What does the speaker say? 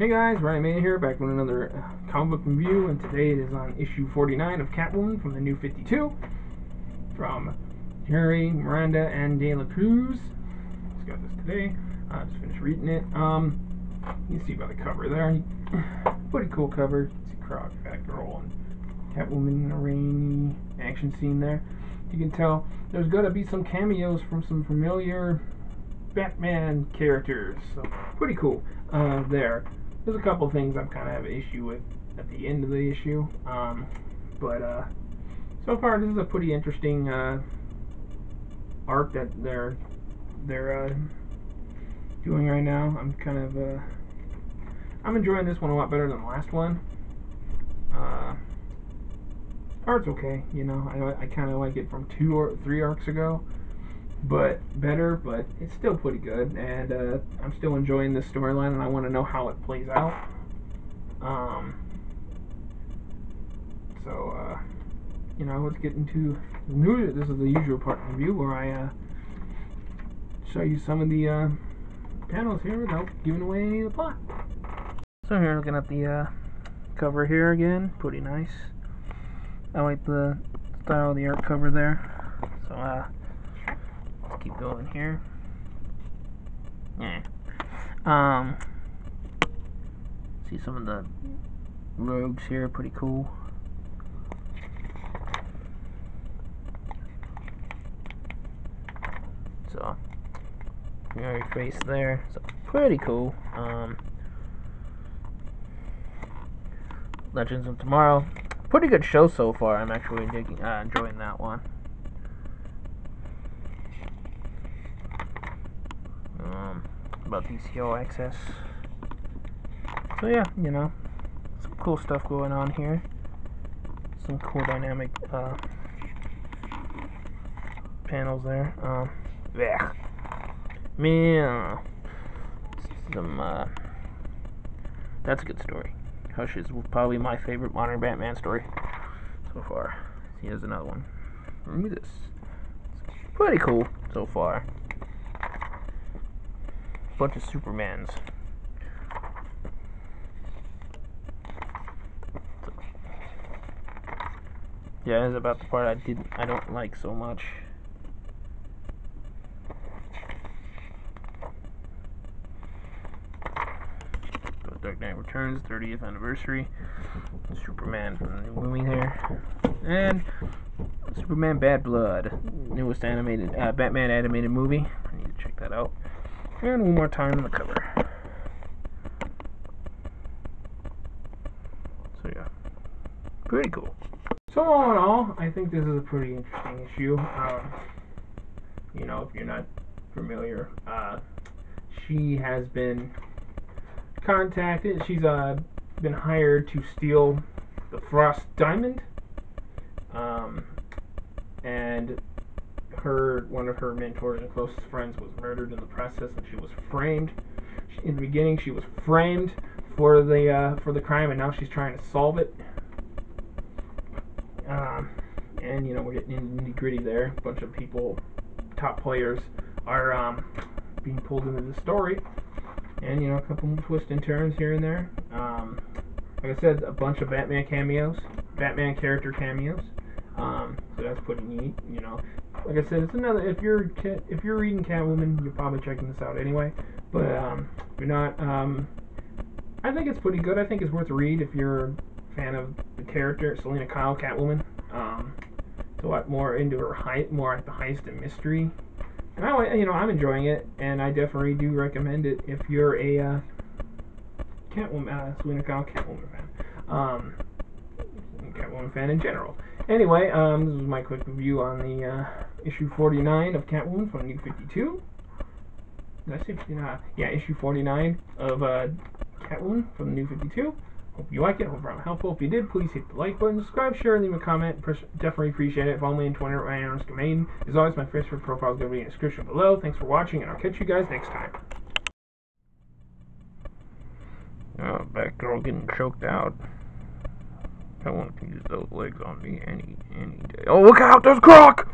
Hey guys, Ryan Maiden here, back with another uh, comic book review, and today it is on issue 49 of Catwoman from the New 52, from Tieri, Miranda, and De La Cruz. Just got this today. I uh, just finished reading it. Um, you can see by the cover there, pretty cool cover. You see Croc, Batgirl, and Catwoman in a rainy action scene there. You can tell there's got to be some cameos from some familiar Batman characters. So pretty cool uh, there there's a couple things I'm kind of have an issue with at the end of the issue. Um, but uh, so far, this is a pretty interesting uh, arc that they're they're uh, doing right now. I'm kind of uh, I'm enjoying this one a lot better than the last one. Uh, art's okay, you know. I I kind of like it from two or three arcs ago but better, but it's still pretty good, and uh, I'm still enjoying this storyline, and I want to know how it plays out. Um, so, uh, you know, let's get into new. This is the usual part of the review where I uh, show you some of the uh, panels here without giving away any of the plot. So here, looking at the uh, cover here again, pretty nice. I like the style of the art cover there. So, uh, keep going here. Yeah. Um. See some of the rogues here, pretty cool. So, your face there. So pretty cool. Um. Legends of Tomorrow. Pretty good show so far. I'm actually digging, uh, enjoying that one. About DC All Access. So yeah, you know, some cool stuff going on here. Some cool dynamic uh, panels there. Um, yeah, man, some. Uh, that's a good story. Hush is probably my favorite modern Batman story so far. Here's another one. At this. It's pretty cool so far bunch of Supermans. Yeah, it's about the part I didn't I don't like so much. Dark Knight Returns 30th anniversary. Superman from the new movie there. And Superman Bad Blood, newest animated uh, Batman animated movie. I need to check that out. And one more time on the cover. So yeah, pretty cool. So all in all, I think this is a pretty interesting issue. Um, you know, if you're not familiar, uh, she has been contacted. She's uh, been hired to steal the Frost Diamond. Um, and her one of her mentors and closest friends was murdered in the process, and she was framed. In the beginning, she was framed for the uh, for the crime, and now she's trying to solve it. Um, and you know we're getting into nitty gritty there. A bunch of people, top players, are um, being pulled into the story, and you know a couple twists and turns here and there. Um, like I said, a bunch of Batman cameos, Batman character cameos. Um, so that's pretty neat. You know, like I said, it's another. If you're if you're reading Catwoman, you're probably checking this out anyway. But um, if you're not, um, I think it's pretty good. I think it's worth a read if you're a fan of the character Selina Kyle, Catwoman. Um, it's a lot more into her height, more at the heist and mystery. And I, you know, I'm enjoying it, and I definitely do recommend it if you're a uh, Catwoman, uh, Selina Kyle Catwoman fan. Um, Catwoman fan in general. Anyway, um, this was my quick review on the uh, issue 49 of Catwoman from New 52. Did I say 59? Yeah, issue 49 of uh, Catwoman from New 52. Hope you like it. Hope I'm helpful. If you did, please hit the like button, subscribe, share, and leave a comment. Definitely appreciate it. Follow me on Twitter at Ryan Maiden. As always, my Facebook profile is going to be in the description below. Thanks for watching, and I'll catch you guys next time. Oh, Batgirl getting choked out. I want to use those legs on me any any day. Oh, look out! There's Croc!